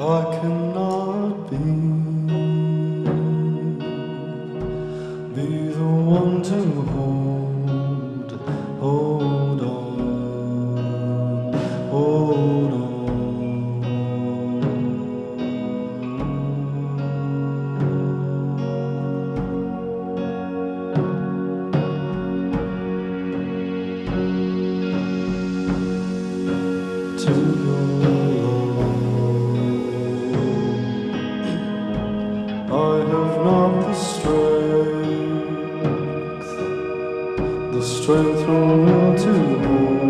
I cannot be strength from will to hold,